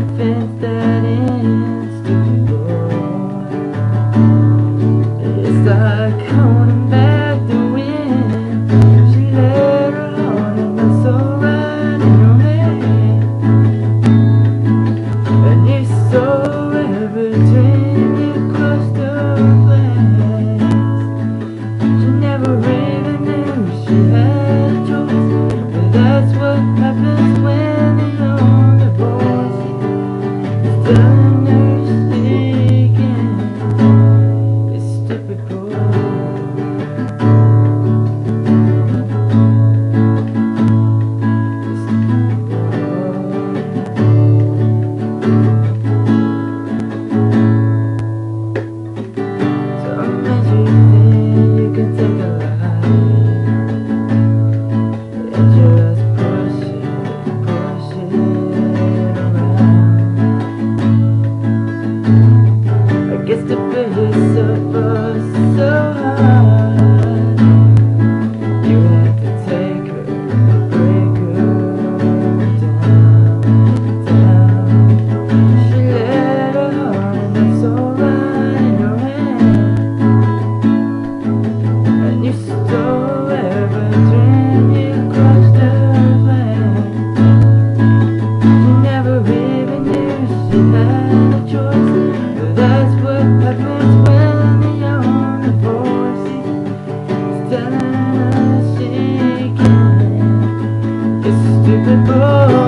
and fit that in. difficult